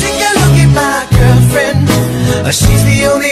Take a look at my girlfriend. Uh, she's the only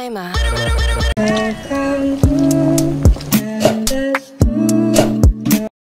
I'm a